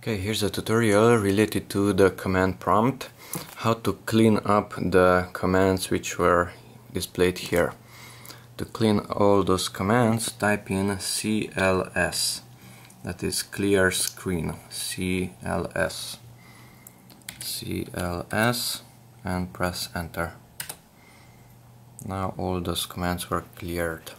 Okay, here's a tutorial related to the command prompt. How to clean up the commands which were displayed here. To clean all those commands, type in CLS. That is clear screen. CLS. CLS and press enter. Now all those commands were cleared.